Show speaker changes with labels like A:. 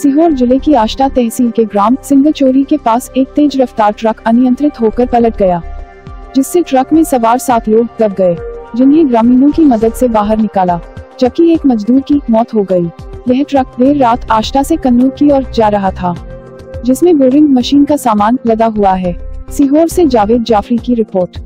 A: सीहोर ज़िले की आष्टा तहसील के ग्राम सिंगचोरी के पास एक तेज रफ्तार ट्रक अनियंत्रित होकर पलट गया, जिससे ट्रक में सवार सात लोग दब गए, जिन्हें ग्रामीणों की मदद से बाहर निकाला। जबकि एक मजदूर की मौत हो गई। यह ट्रक देर रात आष्टा से कन्नूर की ओर जा रहा था, जिसमें बोरिंग मशीन का सामान लदा हुआ है। सीहोर से जावेद जाफरी की रिपोर्ट।